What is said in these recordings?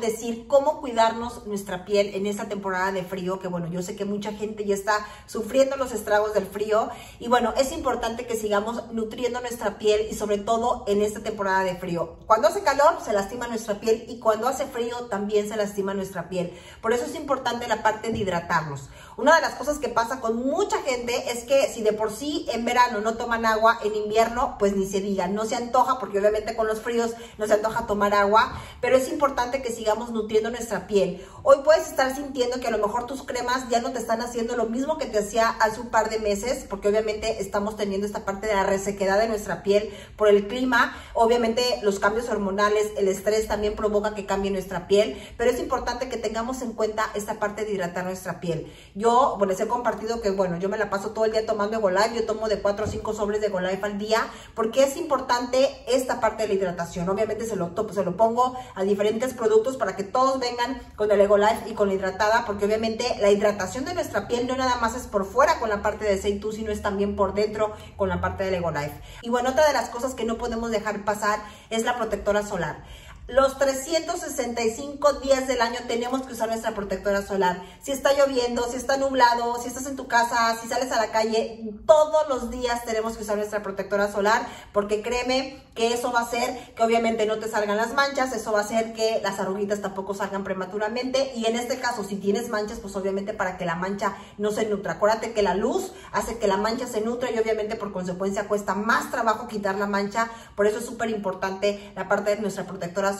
decir cómo cuidarnos nuestra piel en esta temporada de frío, que bueno, yo sé que mucha gente ya está sufriendo los estragos del frío y bueno, es importante que sigamos nutriendo nuestra piel y sobre todo en esta temporada de frío. Cuando hace calor se lastima nuestra piel y cuando hace frío también se lastima nuestra piel. Por eso es importante la parte de hidratarnos. Una de las cosas que pasa con mucha gente es que si de por sí en verano no toman agua, en invierno pues ni se diga, no se antoja porque obviamente con los fríos no se antoja tomar agua, pero es importante que sigamos nutriendo nuestra piel. Hoy puedes estar sintiendo que a lo mejor tus cremas ya no te están haciendo lo mismo que te hacía hace un par de meses, porque obviamente estamos teniendo esta parte de la resequedad de nuestra piel por el clima, obviamente los cambios hormonales, el estrés también provoca que cambie nuestra piel, pero es importante que tengamos en cuenta esta parte de hidratar nuestra piel. Yo bueno, les he compartido que bueno, yo me la paso todo el día tomando Egolife, yo tomo de 4 o 5 sobres de Egolife al día, porque es importante esta parte de la hidratación. Obviamente se lo, se lo pongo a diferentes productos para que todos vengan con el Egolife y con la hidratada, porque obviamente la hidratación de nuestra piel no nada más es por fuera con la parte de Seitu, sino es también por dentro con la parte del Egolife. Y bueno, otra de las cosas que no podemos dejar pasar es la protectora solar. Los 365 días del año tenemos que usar nuestra protectora solar. Si está lloviendo, si está nublado, si estás en tu casa, si sales a la calle, todos los días tenemos que usar nuestra protectora solar porque créeme que eso va a hacer que obviamente no te salgan las manchas, eso va a hacer que las arruguitas tampoco salgan prematuramente y en este caso si tienes manchas, pues obviamente para que la mancha no se nutra. Acuérdate que la luz hace que la mancha se nutra y obviamente por consecuencia cuesta más trabajo quitar la mancha, por eso es súper importante la parte de nuestra protectora solar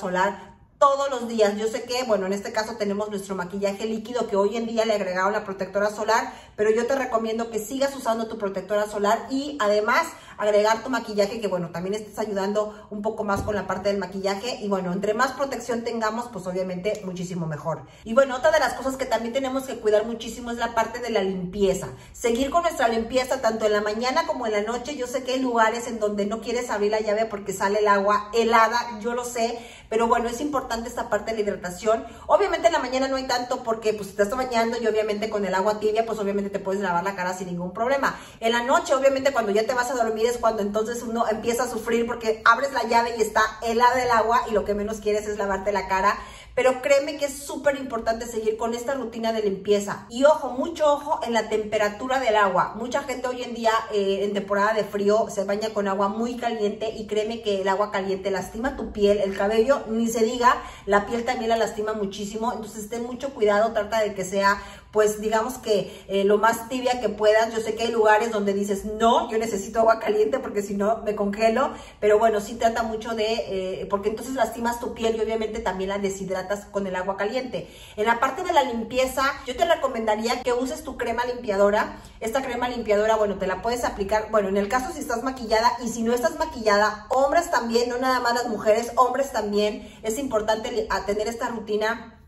todos los días. Yo sé que, bueno, en este caso tenemos nuestro maquillaje líquido que hoy en día le agregaron la protectora solar, pero yo te recomiendo que sigas usando tu protectora solar y además agregar tu maquillaje que, bueno, también estás ayudando un poco más con la parte del maquillaje y, bueno, entre más protección tengamos, pues obviamente muchísimo mejor. Y, bueno, otra de las cosas que también tenemos que cuidar muchísimo es la parte de la limpieza. Seguir con nuestra limpieza tanto en la mañana como en la noche. Yo sé que hay lugares en donde no quieres abrir la llave porque sale el agua helada, yo lo sé, pero bueno, es importante esta parte de la hidratación. Obviamente en la mañana no hay tanto porque pues te estás bañando y obviamente con el agua tibia pues obviamente te puedes lavar la cara sin ningún problema. En la noche obviamente cuando ya te vas a dormir es cuando entonces uno empieza a sufrir porque abres la llave y está helada el agua y lo que menos quieres es lavarte la cara. Pero créeme que es súper importante seguir con esta rutina de limpieza. Y ojo, mucho ojo en la temperatura del agua. Mucha gente hoy en día eh, en temporada de frío se baña con agua muy caliente y créeme que el agua caliente lastima tu piel, el cabello, ni se diga, la piel también la lastima muchísimo. Entonces ten mucho cuidado, trata de que sea pues digamos que eh, lo más tibia que puedas. Yo sé que hay lugares donde dices, no, yo necesito agua caliente porque si no me congelo, pero bueno, sí trata mucho de, eh, porque entonces lastimas tu piel y obviamente también la deshidratas con el agua caliente. En la parte de la limpieza, yo te recomendaría que uses tu crema limpiadora. Esta crema limpiadora, bueno, te la puedes aplicar, bueno, en el caso si estás maquillada y si no estás maquillada, hombres también, no nada más las mujeres, hombres también, es importante tener esta rutina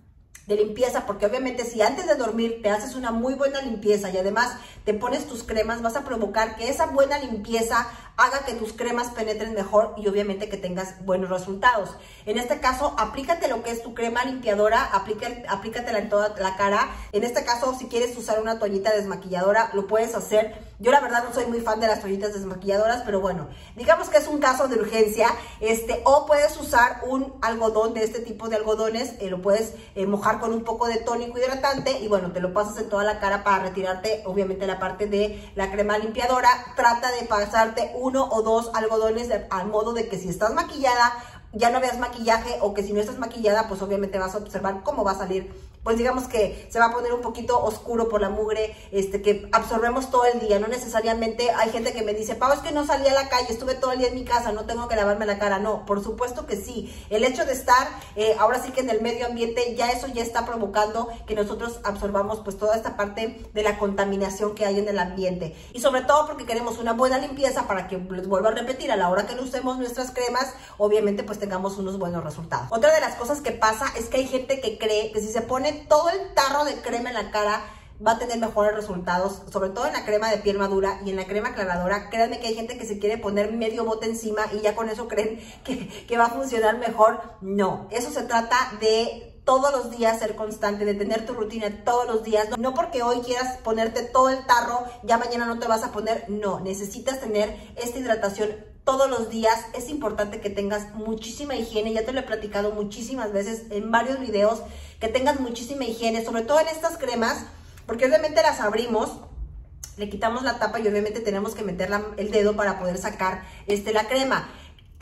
de limpieza, porque obviamente si antes de dormir te haces una muy buena limpieza y además te pones tus cremas, vas a provocar que esa buena limpieza haga que tus cremas penetren mejor y obviamente que tengas buenos resultados. En este caso, aplícate lo que es tu crema limpiadora, aplícatela en toda la cara. En este caso, si quieres usar una toallita desmaquilladora, lo puedes hacer. Yo la verdad no soy muy fan de las toallitas desmaquilladoras, pero bueno, digamos que es un caso de urgencia, este, o puedes usar un algodón de este tipo de algodones, eh, lo puedes eh, mojar con un poco de tónico hidratante y bueno, te lo pasas en toda la cara para retirarte obviamente la parte de la crema limpiadora. Trata de pasarte uno o dos algodones al modo de que si estás maquillada ya no veas maquillaje o que si no estás maquillada, pues obviamente vas a observar cómo va a salir pues digamos que se va a poner un poquito oscuro por la mugre este, que absorbemos todo el día. No necesariamente hay gente que me dice, Pau, es que no salí a la calle, estuve todo el día en mi casa, no tengo que lavarme la cara. No, por supuesto que sí. El hecho de estar eh, ahora sí que en el medio ambiente, ya eso ya está provocando que nosotros absorbamos pues toda esta parte de la contaminación que hay en el ambiente. Y sobre todo porque queremos una buena limpieza para que, les vuelvo a repetir, a la hora que usemos nuestras cremas, obviamente pues tengamos unos buenos resultados. Otra de las cosas que pasa es que hay gente que cree que si se pone todo el tarro de crema en la cara, va a tener mejores resultados, sobre todo en la crema de piel madura y en la crema aclaradora. Créanme que hay gente que se quiere poner medio bote encima y ya con eso creen que, que va a funcionar mejor. No, eso se trata de todos los días ser constante, de tener tu rutina todos los días. No porque hoy quieras ponerte todo el tarro, ya mañana no te vas a poner. No, necesitas tener esta hidratación todos los días. Es importante que tengas muchísima higiene, ya te lo he platicado muchísimas veces en varios videos, que tengas muchísima higiene, sobre todo en estas cremas, porque obviamente las abrimos, le quitamos la tapa y obviamente tenemos que meter el dedo para poder sacar este, la crema.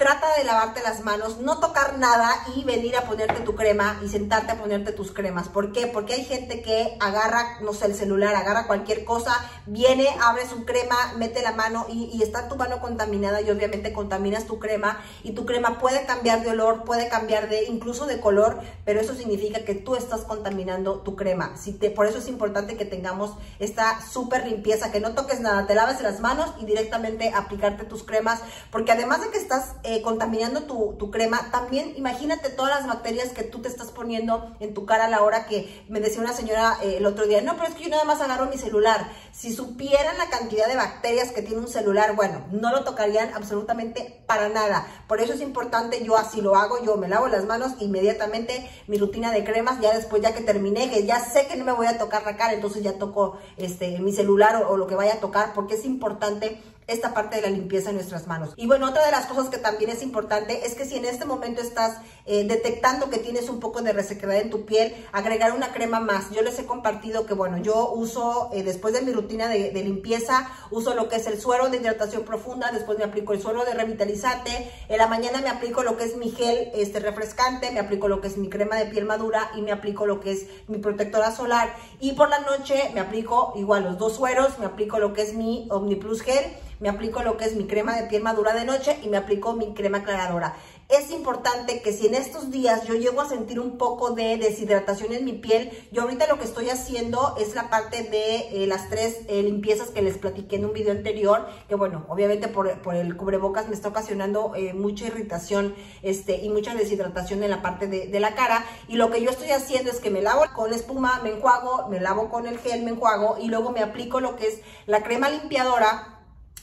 Trata de lavarte las manos, no tocar nada y venir a ponerte tu crema y sentarte a ponerte tus cremas. ¿Por qué? Porque hay gente que agarra, no sé, el celular, agarra cualquier cosa, viene, abre su crema, mete la mano y, está tu mano contaminada y obviamente contaminas tu crema y tu crema puede cambiar de olor, puede cambiar de incluso de color, pero eso significa que tú estás contaminando tu crema. Si te, por eso es importante que tengamos esta súper limpieza, que no toques nada, te laves las manos y directamente aplicarte tus cremas, porque además de que estás contaminando tu, crema, también imagínate todas las bacterias que tú te estás poniendo en tu cara a la hora que me decía una señora eh, el otro día, no, pero es que yo nada más agarro mi celular. Si supieran la cantidad de bacterias que tiene un celular, bueno, no lo tocarían absolutamente para nada. Por eso es importante, yo así lo hago, yo me lavo las manos inmediatamente, mi rutina de cremas, ya después, ya que terminé, que ya sé que no me voy a tocar la cara, entonces ya toco este, mi celular o, lo que vaya a tocar, porque es importante esta parte de la limpieza en nuestras manos. Y bueno, otra de las cosas que también es importante es que si en este momento estás eh, detectando que tienes un poco de resequedad en tu piel, agregar una crema más. Yo les he compartido que bueno, yo uso eh, después de mi rutina de, limpieza, uso lo que es el suero de hidratación profunda, después me aplico el suero de revitalizante, en la mañana me aplico lo que es mi gel este, refrescante, me aplico lo que es mi crema de piel madura y me aplico lo que es mi protectora solar. Y por la noche me aplico igual los dos sueros, me aplico lo que es mi Omni Plus Gel me aplico lo que es mi crema de piel madura de noche y me aplico mi crema aclaradora es importante que si en estos días yo llego a sentir un poco de deshidratación en mi piel, yo ahorita lo que estoy haciendo es la parte de eh, las tres eh, limpiezas que les platiqué en un video anterior, que bueno, obviamente por, el cubrebocas me está ocasionando eh, mucha irritación este, y mucha deshidratación en la parte de, de, la cara. Y lo que yo estoy haciendo es que me lavo con espuma, me enjuago, me lavo con el gel, me enjuago y luego me aplico lo que es la crema limpiadora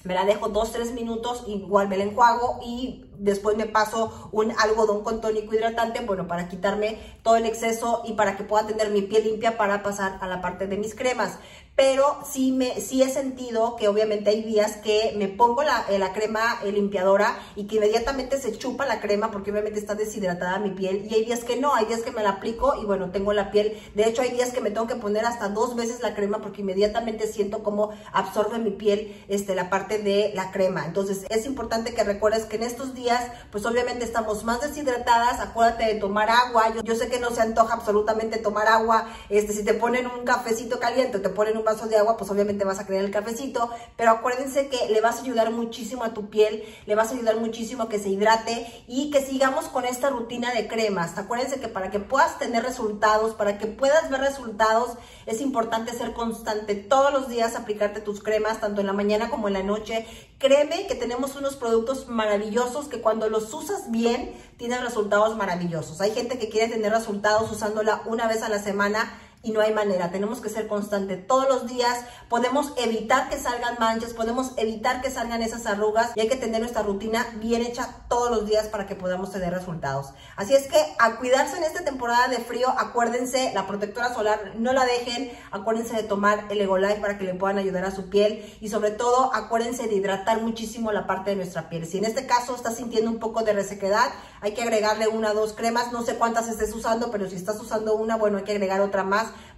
me la dejo dos, tres minutos, igual me la enjuago y después me paso un algodón con tónico hidratante, bueno, para quitarme todo el exceso y para que pueda tener mi piel limpia para pasar a la parte de mis cremas. Pero sí, me, sí he sentido que obviamente hay días que me pongo la, eh, la crema eh, limpiadora y que inmediatamente se chupa la crema porque obviamente está deshidratada mi piel. Y hay días que no, hay días que me la aplico y bueno, tengo la piel. De hecho, hay días que me tengo que poner hasta dos veces la crema porque inmediatamente siento como absorbe mi piel este, la parte de la crema. Entonces, es importante que recuerdes que en estos días pues obviamente estamos más deshidratadas, acuérdate de tomar agua, yo, sé que no se antoja absolutamente tomar agua, este, si te ponen un cafecito caliente te ponen un vaso de agua, pues obviamente vas a querer el cafecito, pero acuérdense que le vas a ayudar muchísimo a tu piel, le vas a ayudar muchísimo a que se hidrate y que sigamos con esta rutina de cremas. Acuérdense que para que puedas tener resultados, para que puedas ver resultados, es importante ser constante todos los días, aplicarte tus cremas, tanto en la mañana como en la noche. Créeme que tenemos unos productos maravillosos que cuando los usas bien, tienen resultados maravillosos. Hay gente que quiere tener resultados usándola una vez a la semana y no hay manera. Tenemos que ser constantes todos los días. Podemos evitar que salgan manchas, podemos evitar que salgan esas arrugas y hay que tener nuestra rutina bien hecha todos los días para que podamos tener resultados. Así es que a cuidarse en esta temporada de frío, acuérdense, la protectora solar no la dejen, acuérdense de tomar el Egolife para que le puedan ayudar a su piel y sobre todo acuérdense de hidratar muchísimo la parte de nuestra piel. Si en este caso estás sintiendo un poco de resequedad, hay que agregarle una o dos cremas, no sé cuántas estés usando, pero si estás usando una, bueno, hay que agregar otra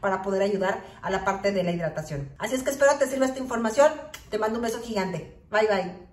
para poder ayudar a la parte de la hidratación. Así es que espero te sirva esta información. Te mando un beso gigante. Bye bye.